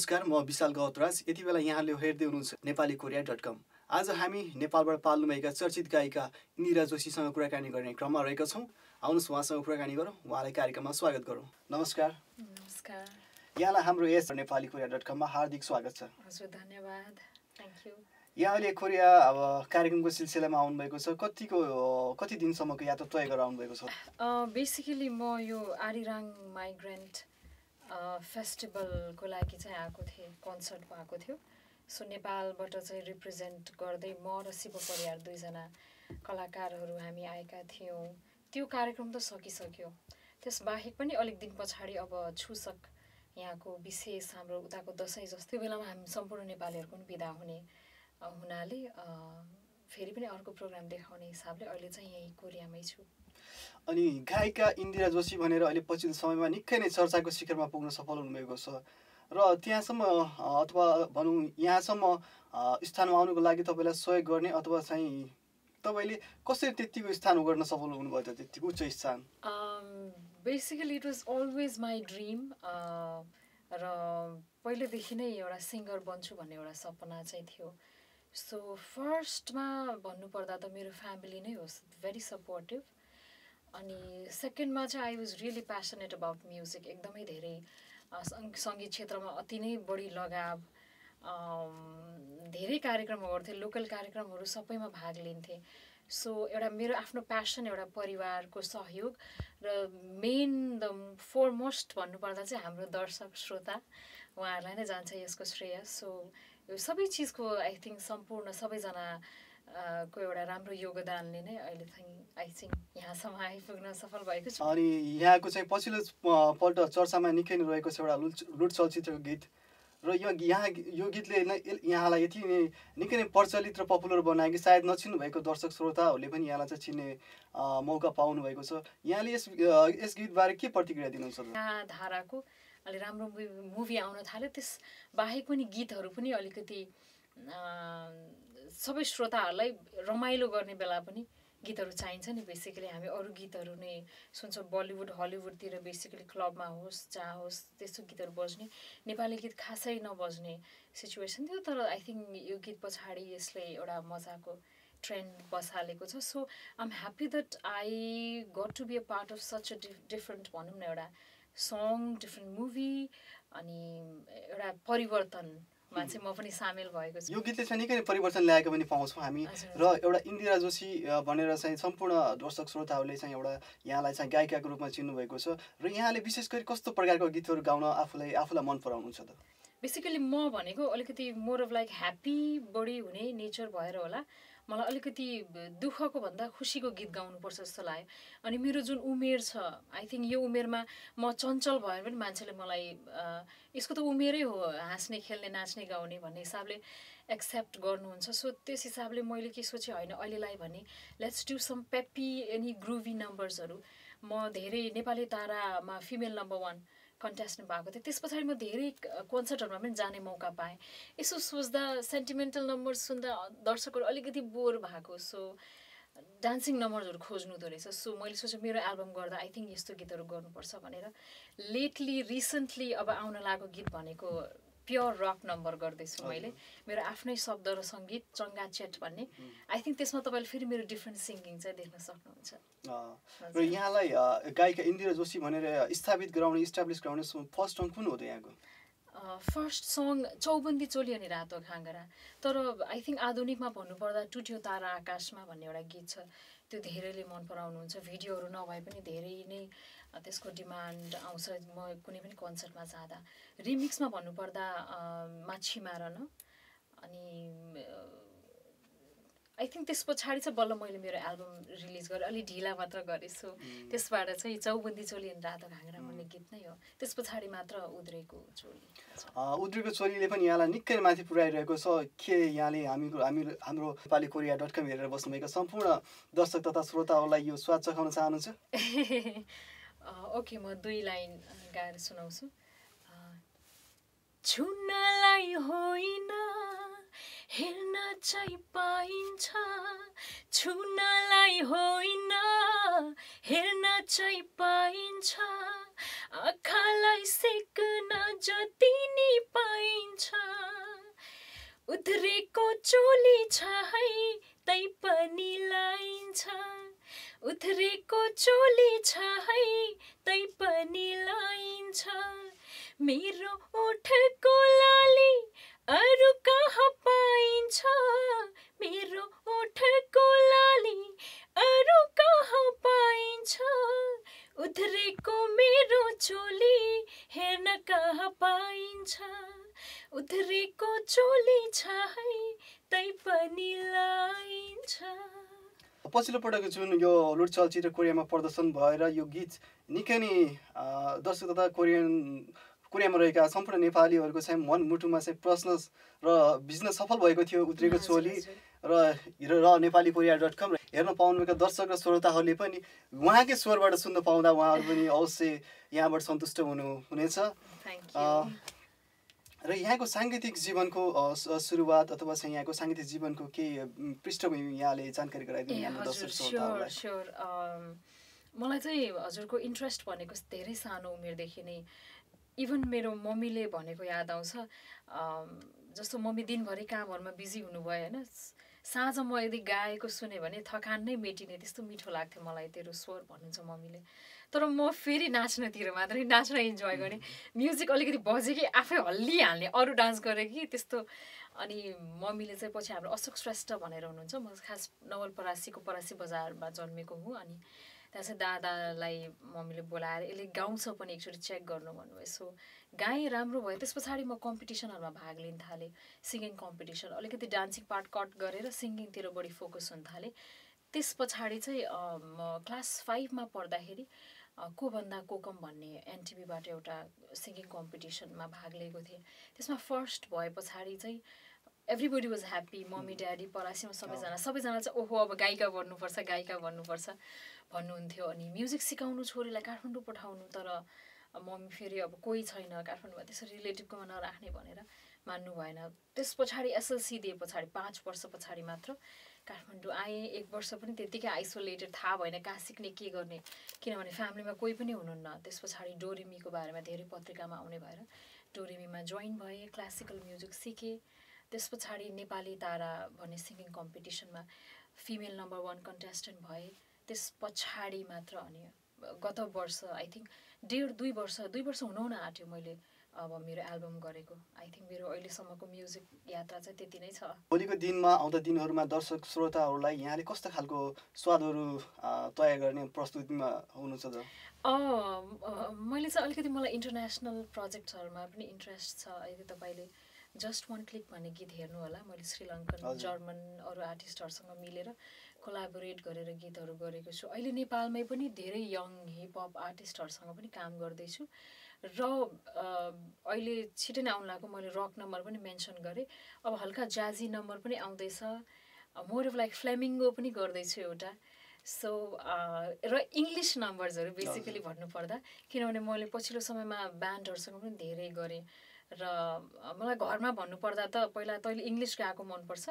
नमस्कार म विशाल गौतराज। यति बेला यहाँले हेर्दै हुनुहुन्छ नेपाली कोरिया डट कम। आज हामी नेपालबाट पाल्नुभएका चर्चित गायिका इन्दिरा जोशीसँग कुराकानी गर्ने क्रममा रहेका छौँ। आउनुहोस् उहाँसँग कुराकानी गरौँ। उहाँलाई कार्यक्रममा स्वागत गरौँ। नमस्कार। नमस्कार। यहाँलाई हाम्रो यस नेपाली कोरिया डट कममा हार्दिक स्वागत छ। हजुर धन्यवाद। यू यहाँ अहिले कोरिया अब कार्यक्रमको सिलसिलामा आउनुभएको छ। कतिको कति दिनसम्मको यात्रा तय गरेर आउनुभएको छ बेसिकली म यो आरिराङ माइग्रेन्ट फेस्टिभलको लागि चाहिँ आएको थिएँ कन्सर्टमा आएको थियो। सो नेपालबाट चाहिँ रिप्रेजेन्ट गर्दै म र शिव परिवार दुईजना कलाकारहरू हामी आएका थियौँ। त्यो कार्यक्रम त सकिसक्यो। त्यसबाहेक पनि अलिक दिन पछाडि अब छुसक यहाँको विशेष हाम्रो उताको दसैँ जस्तो बेलामा हामी सम्पूर्ण नेपालीहरूको पनि विदा हुने हुनाले फेरि पनि अर्को प्रोग्राम देखाउने हिसाबले अहिले चाहिँ यहीँ कोरियामै छु। अनि गायिका इन्दिरा जोशी भनेर अहिले पछिल्लो समयमा निकै नै चर्चाको शिखरमा पुग्न सफल हुनुभएको छ। र त्यहाँसम्म अथवा भनौँ यहाँसम्म स्थानमा आउनुको लागि तपाईँलाई सहयोग गर्ने अथवा चाहिँ तपाईँले कसरी त्यतिको स्थान गर्न सफल हुनुभयो त त्यतिको उच्च स्थान? Basically it was always my dream र पहिलेदेखि नै एउटा सिङ्गर बन्छु भन्ने एउटा सपना चाहिँ थियो। सो फर्स्टमा भन्नुपर्दा त मेरो फ्यामिली नै होस् भेरी सपोर्टिभ अनि सेकेन्डमा चाहिँ I was really passionate about music एकदमै धेरै सङ्गीत क्षेत्रमा अति नै बढी लगाव धेरै कार्यक्रमहरू गर्थेँ लोकल कार्यक्रमहरू सबैमा भाग लिन्थेँ। सो एउटा मेरो आफ्नो प्यासन एउटा परिवारको सहयोग र मेन द फोरमोस्ट भन्नुपर्दा चाहिँ हाम्रो दर्शक श्रोता उहाँहरूलाई नै जान्छ यसको श्रेय। सो यो सबै चिजको आई थिङ्क सम्पूर्ण सबैजना को एउटा राम्रो योगदानले नै अहिले चाहिँ आई थिङ्क यहाँसम्म आइपुग्न सफल भएको छ। अनि यहाँको चाहिँ पछिल्लो पल्ट चर्चामा निकै नै रहेको छ एउटा लुट लुट चलचित्रको गीत। र यो यहाँ यो गीतले नै यहाँलाई यति नै निकै नै प्रचलित र पपुलर बनायो कि सायद नचिन्नु भएको दर्शक श्रोताहरूले पनि यहाँलाई चाहिँ चिन्ने मौका पाउनु भएको छ। यहाँले यस यस गीतबारे के प्रतिक्रिया दिनुहुन्छ यहाँ धाराको अलि राम्रो मुभी आउन थाल्यो। त्यस बाहेक पनि गीतहरू पनि अलिकति सबै श्रोताहरूलाई रमाइलो गर्ने बेला पनि गीतहरू चाहिन्छ नि। बेसिकली हामी अरू गीतहरू नै सुन्छौँ। बलिउड हलिउडतिर बेसिकली क्लबमा होस् जहाँ होस् त्यस्तो गीतहरू बज्ने। नेपाली गीत खासै नबज्ने सिचुएसन थियो तर आई थिङ्क यो गीत पछाडि यसले एउटा मजाको ट्रेन्ड बसालेको छ। So I am happy that I got to be a part of such a different भनौँ न एउटा सङ डिफ्रेन्ट मुभी अनि एउटा परिवर्तन मा चाहिँ म पनि सामेल भएको छु। यो गीतले चाहिँ निकै परिवर्तन ल्याएको पनि पाउँछौँ हामी र एउटा इन्दिरा जोशी भनेर चाहिँ सम्पूर्ण दर्शक श्रोताहरूले चाहिँ एउटा यहाँलाई चाहिँ गायिकाको रूपमा चिन्नुभएको छ र यहाँले विशेष गरी कस्तो प्रकारको गीतहरू गाउन आफूलाई आफूलाई मन पराउनुहुन्छ त? बेसिकली म भनेको अलिकति मोर अफ लाइक ह्याप्पी बढी हुने नेचर भएर होला। मलाई अलिकति दुःखको भन्दा खुसीको गीत गाउनुपर्छ जस्तो लाग्यो। अनि मेरो जुन उमेर छ आई थिङ्क यो उमेरमा म चञ्चल भएर पनि मान्छेले मलाई यसको त उमेरै हो हाँस्ने खेल्ने नाच्ने गाउने भन्ने हिसाबले एक्सेप्ट गर्नुहुन्छ। सो त्यस हिसाबले मैले के सोचेँ होइन अहिलेलाई भने let's do some peppy and groovy नम्बर्सहरू म धेरै नेपाली तारामा फिमेल नम्बर वान कन्टेस्टेन्ट भएको थिएँ त्यस पछाडि म धेरै कन्सर्टहरूमा पनि जाने मौका पाएँ। यसो सोच्दा सेन्टिमेन्टल नम्बर सुन्दा दर्शकहरू अलिकति बोर भएको। सो डान्सिङ नम्बर्सहरू खोज्नु हुँदो रहेछ सो मैले सोचेँ मेरो एल्बम गर्दा आई थिङ्क यस्तो गीतहरू गर्नुपर्छ भनेर। लेटली रिसेन्टली अब आउन लागेको गीत भनेको प्योर रक नम्बर गर्दैछु मैले। मेरो आफ्नै शब्द र सङ्गीत चङ्गा चेट भन्ने। आई थिङ्क त्यसमा तपाईँले फेरि मेरो डिफ्रेन्ट सिङ्गिङ चाहिँ देख्न सक्नुहुन्छ। र यहाँलाई गायिका इन्दिरा जोशी भनेर स्थापित गराउने इस्टाब्लिस गराउने फर्स्ट सङ्ग कुन हो त यहाँको? फर्स्ट सङ चौबन्दी चोली अनि रातो खाँगरा तर आई थिङ्क आधुनिकमा भन्नुपर्दा टुट्यो तारा आकाशमा भन्ने एउटा गीत छ। त्यो धेरैले मन पराउनुहुन्छ भिडियोहरू नभए पनि धेरै नै त्यसको डिमान्ड आउँछ म कुनै पनि कन्सर्टमा जाँदा। रिमिक्समा भन्नुपर्दा माछी मारन अनि आई थिङ्क त्यस पछाडि चाहिँ बल्ल मैले मेरो एल्बम रिलिज गरेँ। अलिक ढिला मात्र गरेछु। त्यसबाट चाहिँ चौबन्दी चोली अनि रातो घाँग्रा भन्ने गीत नै हो। त्यस पछाडि मात्र उद्रेको चोली उद्रेको चोलीले पनि यहाँलाई निकै माथि पुऱ्याइरहेको छ। के यहाँले हामी हामी हाम्रो नेपाली कोरिया डट कम हेरेर बस्नुभएका सम्पूर्ण दर्शक तथा श्रोताहरूलाई यो स्वाद चखाउन चाहनुहुन्छ? ओके म दुई लाइन गाएर सुनाउँछु। छुन्नलाई होइन। हेर्न चाहिँ पाइन्छ। छुनलाई होइन। हेर्न चाहिँ पाइन्छ। आँखालाई सेक्न जति नि पाइन्छ। उध्रेको चोली छ है तै पनि लाइन्छ। उध्रेको चोली छ है तै पनि लाइन्छ। मेरो ओठको लाली अरू कहाँ पाइन्छ मेरो ओठको लाली अरू कहाँ पाइन्छ उध्रेको मेरो चोली हेर्न कहाँ पाइन्छ उध्रेको चोली छ है तै पनि लाइन्छ पछिल्लो पटक जुन यो लुट चलचित्र कोरियामा प्रदर्शन भएर यो गीत निकै नै दर्शक तथा कोरियन कोरियामा रहेका सम्पूर्ण नेपालीहरूको चाहिँ मन मुटुमा चाहिँ प्रश्न र बिजनेस सफल भएको थियो उत्रेको चोली। र र नेपाली कोरिया डट कम हेर्न पाउनुभएका दर्शक र श्रोताहरूले पनि उहाँकै स्वरबाट सुन्न पाउँदा उहाँहरू पनि अवश्य यहाँबाट सन्तुष्ट हुनु हुनेछ. र यहाँको साङ्गीतिक जीवनको सुरुवात अथवा चाहिँ यहाँको साङ्गीतिक जीवनको केही पृष्ठभूमि यहाँले जानकारी गराइदिनु मलाई चाहिँ हजुरको इन्ट्रेस्ट भनेको धेरै सानो उमेरदेखि नै इभन मेरो मम्मीले भनेको याद आउँछ जस्तो मम्मी दिनभरि कामहरूमा बिजी हुनुभयो होइन साँझ म यदि गाएको सुने भने थकान नै मेटिने त्यस्तो मिठो लाग्थ्यो मलाई तेरो स्वर भन्नुहुन्छ मम्मीले। तर म फेरि नाच्नतिर मात्रै नाच्न इन्जोय गर्ने। म्युजिक अलिकति बजे कि आफै हल्लिहाल्ने अरू डान्स गरे कि त्यस्तो। अनि मम्मीले चाहिँ पछि हाम्रो अशोक श्रेष्ठ भनेर हुनुहुन्छ म खास नवलपरासीको परासी बजारमा जन्मेको हुँ। अनि चाहिँ दादालाई मम्मीले बोलाएर यसले गाउँछ पनि एकचोटि चेक गर्नु भन्नुभयो। सो गाएँ राम्रो भयो त्यस पछाडि म कम्पिटिसनहरूमा भाग लिन थालेँ सिङ्गिङ कम्पिटिसन अलिकति डान्सिङ पार्ट कट गरेर सिङ्गिङतिर बढी फोकस हुन थालेँ। त्यस पछाडि चाहिँ म क्लास फाइभमा पढ्दाखेरि को भन्दा को कम भन्ने एनटिभीबाट एउटा सिङ्गिङ कम्पिटिसनमा भाग लिएको थिएँ। त्यसमा फर्स्ट भए पछाडि चाहिँ everybody was happy mummy daddy परासीमा सबैजना। सबैजना चाहिँ ओहो अब गायिका बन्नुपर्छ गायिका बन्नुपर्छ। भन्नुहुन्थ्यो। अनि म्युजिक सिकाउनु छोरीलाई काठमाडौँ पठाउनु तर मम्मी फेरि अब कोही छैन काठमाडौँमा। त्यसरी रिलेटिभकोमा नराख्ने भनेर मान्नु भएन। त्यस पछाडि एसएलसी दिए पछाडि पाँच वर्ष पछाडि मात्र काठमाडौँ आएँ। एक वर्ष पनि त्यत्तिकै आइसोलेटेड थाहा भएन कहाँ सिक्ने के गर्ने। किनभने फ्यामिलीमा कोही पनि हुनुहुन्न। त्यस पछाडि डोरेमीको बारेमा धेरै पत्रिकामा आउने भएर डोरेमीमा जोइन भएँ क्लासिकल म्युजिक सिकेँ। त्यस पछाडि नेपाली तारा भन्ने सिङ्गिङ कम्पिटिसनमा फिमेल नम्बर वान कन्टेस्टेन्ट भएँ त्यस पछाडि मात्र अनि गत वर्ष आई थिङ्क डेढ दुई वर्ष दुई वर्ष हुनु न आँट्यो मैले अब मेरो एल्बम गरेको। आई थिङ्क मेरो अहिलेसम्मको म्युजिक यात्रा चाहिँ त्यति नै छ। भोलिको दिनमा आउँदा दिनहरूमा दर्शक श्रोताहरूलाई यहाँले कस्तो खालको स्वादहरू तयार गर्ने प्रस्तुतिमा हुनुहुन्छ त? मैले चाहिँ अलिकति मलाई इन्टरनेसनल प्रोजेक्टहरूमा पनि इन्ट्रेस्ट छ। अहिले तपाईँले जस्ट वान क्लिक भन्ने गीत हेर्नु होला। मैले श्रीलङ्कन। जर्मन अरू आर्टिस्टहरूसँग मिलेर कोलाबोरेट गरेर गीतहरू गरेको छु। अहिले नेपालमै पनि धेरै यङ हिपहप आर्टिस्टहरूसँग पनि काम गर्दैछु। र अहिले छिटै नै आउनु लागेको मैले रक नम्बर पनि मेन्सन गरेँ। अब हल्का जाजी नम्बर पनि आउँदैछ। मोर अफ लाइक फ्लेमिङ्गो पनि गर्दैछु एउटा। सो र इङ्ग्लिस नम्बर्सहरू बेसिकली भन्नुपर्दा किनभने मैले पछिल्लो समयमा ब्यान्डहरूसँग पनि धेरै गरेँ। र मलाई घरमा भन्नुपर्दा त पहिला तैँले इङ्ग्लिस गाएको मनपर्छ।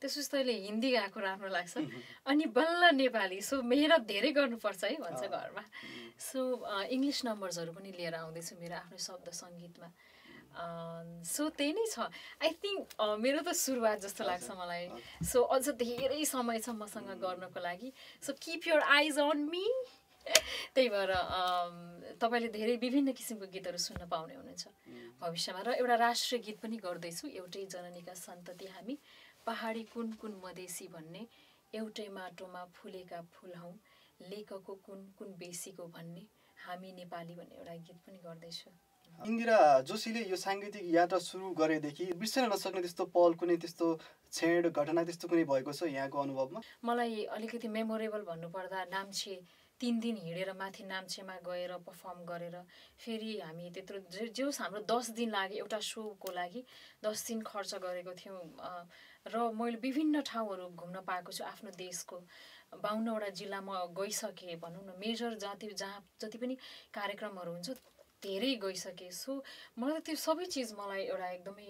त्यसपछि तैँले हिन्दी गाएको राम्रो लाग्छ। अनि बल्ल नेपाली। सो मेहनत धेरै गर्नुपर्छ है भन्छ। घरमा। सो इङ्ग्लिस नम्बर्सहरू पनि लिएर आउँदैछु मेरो आफ्नो शब्द सङ्गीतमा। सो त्यही नै छ। आई थिङ्क मेरो त सुरुवात जस्तो लाग्छ मलाई। सो अझ धेरै समय छ मसँग गर्नको लागि। So keep your eyes on me त्यही भएर तपाईँले धेरै विभिन्न किसिमको गीतहरू सुन्न पाउने हुनुहुन्छ। भविष्यमा र एउटा राष्ट्रिय गीत पनि गर्दैछु। एउटै जननीका सन्तति हामी पहाडी कुन कुन मधेसी भन्ने एउटै माटोमा फुलेका फुल हौँ लेखको कुन कुन बेसीको भन्ने हामी नेपाली भन्ने एउटा गीत पनि गर्दैछु। इन्दिरा जोशीले यो साङ्गीतिक यात्रा सुरु गरेदेखि बिर्सन नसक्ने त्यस्तो पल कुनै त्यस्तो क्षण घटना त्यस्तो कुनै भएको छ यहाँको अनुभवमा? मलाई अलिकति मेमोरेबल भन्नुपर्दा नाम्चे तिन दिन हिँडेर माथि नाम्चेमा गएर पर्फर्म गरेर फेरि हामी त्यत्रो जे जे होस् हाम्रो दस दिन लाग्यो एउटा सोको लागि दस दिन खर्च गरेको थियौँ। र मैले विभिन्न ठाउँहरू घुम्न पाएको छु आफ्नो देशको। बाहुन्नवटा जिल्लामा गइसकेँ भनौँ न मेजर जति जहाँ जति पनि कार्यक्रमहरू हुन्छ धेरै गइसकेँ सो मलाई त्यो सबै चिज मलाई एउटा एकदमै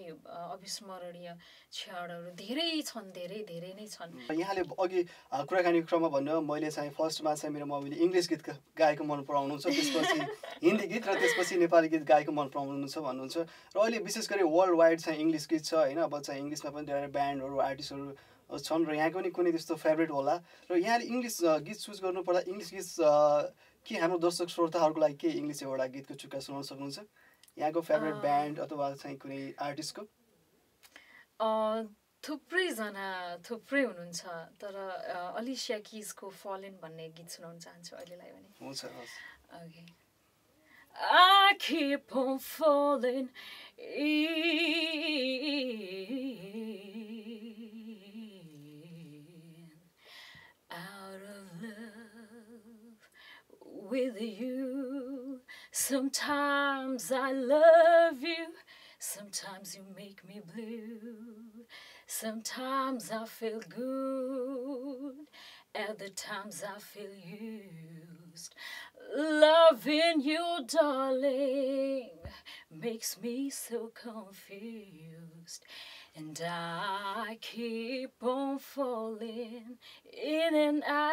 अविस्मरणीय क्षणहरू धेरै छन् धेरै धेरै नै छन्। यहाँले अघि अ, कुराकानीको क्रममा भन्नुभयो मैले चाहिँ फर्स्टमा चाहिँ मेरो मम्मीले इङ्ग्लिस गीत गाएको मन पराउनुहुन्छ त्यसपछि हिन्दी गीत र त्यसपछि नेपाली गीत गाएको मन पराउनुहुन्छ भन्नुहुन्छ। र अहिले विशेष गरी वर्ल्ड वाइड चाहिँ इङ्ग्लिस गीत छ होइन? अब चाहिँ इङ्ग्लिसमा पनि धेरै ब्यान्डहरू आर्टिस्टहरू छन् र यहाँको पनि कुनै त्यस्तो फेभरेट होला। र यहाँले इङ्ग्लिस गीत चुज गर्नुपर्दा इङ्ग्लिस गीत के हाम्रो दर्शक श्रोताहरूको लागि के इङ्ग्लिस एउटा गीतको चुक्का सुनाउन सक्नुहुन्छ? यहाँको फेभरेट ब्यान्ड अथवा चाहिँ कुनै आर्टिस्टको थुप्रैजना थुप्रै हुनुहुन्छ तर अलिसिया किजको फलेन भन्ने गीत सुनाउन चाहन्छु अहिलेलाई भने। हुन्छ Okay. I keep on falling in with you. Sometimes I love you, sometimes you make me blue. Sometimes I feel good, other times I feel used. Loving you, darling, makes me so confused. And I keep on falling in and out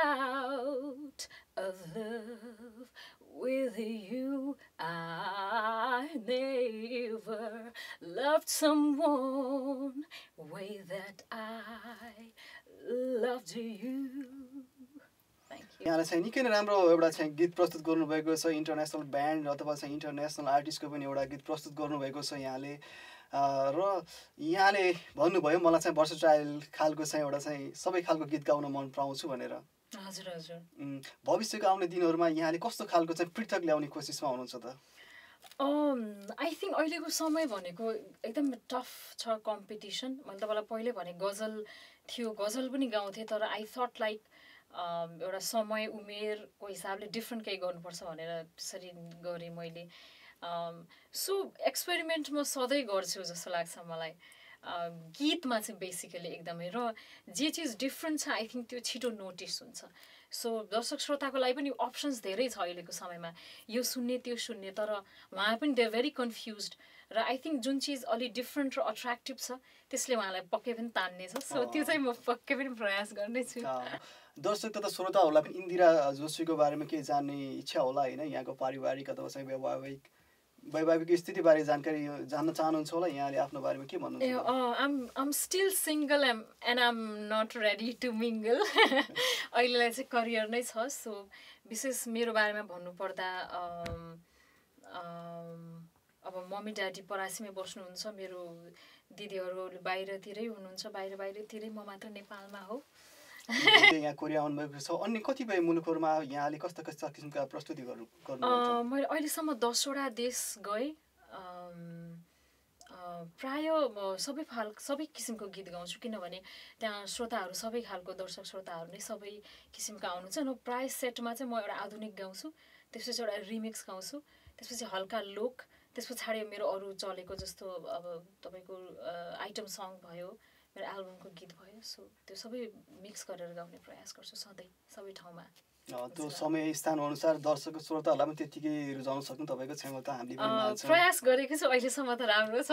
loved someone way that I loved you. Thank you. यहाँलाई चाहिँ निकै नै राम्रो एउटा चाहिँ गीत प्रस्तुत गर्नुभएको छ इन्टरनेसनल ब्यान्ड अथवा चाहिँ इन्टरनेसनल आर्टिस्टको पनि एउटा गीत प्रस्तुत गर्नुभएको छ यहाँले र यहाँले भन्नुभयो मलाई चाहिँ वर्सटाइल खालको चाहिँ एउटा चाहिँ सबै खालको गीत गाउन मन पराउँछु भनेर हजुर हजुर भविष्यको आउने दिनहरूमा यहाँले कस्तो खालको चाहिँ पृथक ल्याउने कोसिसमा हुनुहुन्छ त आई थिङ्क अहिलेको समय भनेको एकदम टफ छ कम्पिटिसन मैले तपाईँलाई पहिल्यै भने गजल थियो गजल पनि गाउँथेँ तर आई थट लाइक एउटा समय उमेरको हिसाबले डिफ्रेन्ट केही गर्नुपर्छ भनेर त्यसरी गरेँ मैले। सो एक्सपेरिमेन्ट म सधैँ गर्छु जस्तो लाग्छ मलाई। गीतमा चाहिँ बेसिकली एकदमै र जे चिज डिफ्रेन्ट छ आई थिङ्क त्यो छिटो नोटिस हुन्छ। सो दर्शक श्रोताको लागि पनि अप्सन्स धेरै छ अहिलेको समयमा। यो सुन्ने त्यो सुन्ने तर उहाँ पनि दे भेरी कन्फ्युज र आई थिङ्क जुन चिज अलिक डिफ्रेन्ट र अट्र्याक्टिभ छ त्यसले उहाँलाई पक्कै पनि तान्नेछ सो त्यो चाहिँ म पक्कै पनि प्रयास गर्नेछु। दर्शक तथा श्रोताहरूलाई पनि इन्दिरा जोशीको बारेमा केही जान्ने इच्छा होला होइन? यहाँको पारिवारिक अथवा चाहिँ वैवाहिक वैवाहिक स्थितिबारे जानकारी जान्न चाहनुहुन्छ होला? यहाँले आफ्नो बारेमा के भन्नुहुन्छ? I'm I'm still single am and I'm not ready to mingle अहिलेलाई चाहिँ करियर नै छ सो विशेष मेरो बारेमा भन्नुपर्दा अब मम्मी ड्याडी परासीमै बस्नुहुन्छ। मेरो दिदीहरू बाहिरतिरै हुनुहुन्छ बाहिर बाहिरतिरै म मात्र नेपालमा हो। यहाँ कोरिया आउनुभएको छ। अन्य कतिपय मुलुकहरूमा यहाँले कस्ता कस्ता किसिमका प्रस्तुति गर्नु मैले अहिलेसम्म दसवटा देश गएँ। प्राय सबै खाल सबै किसिमको गीत गाउँछु किनभने त्यहाँ श्रोताहरू सबै खालको दर्शक श्रोताहरू नै सबै किसिमका आउनुहुन्छ न प्राय सेटमा चाहिँ म एउटा आधुनिक गाउँछु त्यसपछि एउटा रिमिक्स गाउँछु त्यसपछि हल्का लोक त्यस पछाडि मेरो अरू चलेको जस्तो अब तपाईँको आइटम सङ भयो। मेरो एल्बमको गीत भयो सो त्यो सबै मिक्स गरेर गाउने प्रयास गर्छु सधैँ सबै ठाउँमा। त्यो समय स्थान अनुसार दर्शक श्रोताहरूलाई पनि त्यत्तिकै रुचाउन सक्नु तपाईँको क्षमता हामीले प्रयास गरेको छु अहिलेसम्म त राम्रो छ।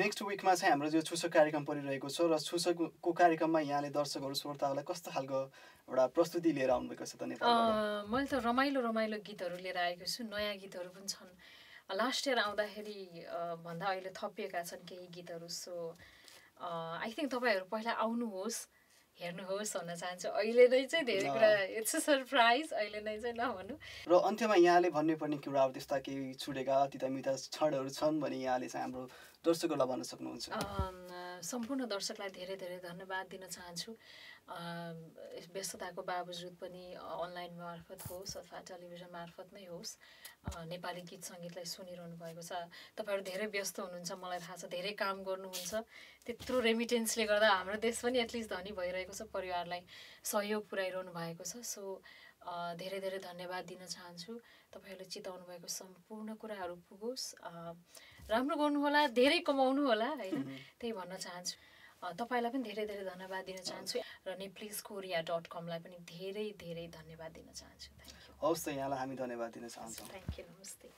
नेक्स्ट विकमा चाहिँ हाम्रो जो छुसक कार्यक्रम परिरहेको छ र छुसकको कार्यक्रममा यहाँले दर्शकहरू श्रोताहरूलाई कस्तो खालको एउटा प्रस्तुति लिएर आउनुभएको छ त मैले त रमाइलो रमाइलो गीतहरू लिएर आएको छु नयाँ गीतहरू पनि छन्। लास्ट इयर आउँदाखेरि भन्दा अहिले थपिएका छन् केही गीतहरू सो आई थिङ्क तपाईँहरू पहिला आउनुहोस् हेर्नुहोस् भन्न चाहन्छु। अहिले नै चाहिँ धेरै। कुरा इट्स अ सरप्राइज अहिले नै चाहिँ नभनौँ र अन्त्यमा यहाँले भन्नुपर्ने कुराहरू त्यस्ता केही छुटेका तिता मिता क्षणहरू छन् भने यहाँले चाहिँ हाम्रो दर्शकहरूलाई भन्न सक्नुहुन्छ। सम्पूर्ण दर्शकलाई धेरै धेरै धन्यवाद दिन चाहन्छु। व्यस्तताको बावजुद पनि अनलाइन मार्फत होस् अथवा टेलिभिजन मार्फत नै होस् नेपाली गीत सङ्गीतलाई सुनिरहनु भएको छ। तपाईँहरू धेरै व्यस्त हुनुहुन्छ मलाई थाहा छ धेरै काम गर्नुहुन्छ। त्यत्रो रेमिटेन्सले गर्दा हाम्रो देश पनि एटलिस्ट धनी भइरहेको छ परिवारलाई सहयोग पुऱ्याइरहनु भएको छ। सो धेरै धेरै धन्यवाद दिन चाहन्छु। तपाईँहरूले चिताउनु भएको सम्पूर्ण कुराहरू पुगोस्। राम्रो गर्नुहोला धेरै कमाउनु होला होइन त्यही भन्न चाहन्छु। तपाईँलाई पनि धेरै धेरै धन्यवाद दिन चाहन्छु। र नेप्लिज कोरिया डट कमलाई पनि धेरै धेरै धन्यवाद दिन चाहन्छु। हवस् त यहाँलाई हामी धन्यवाद दिन चाहन्छौँ। थ्याङ्क यू नमस्ते।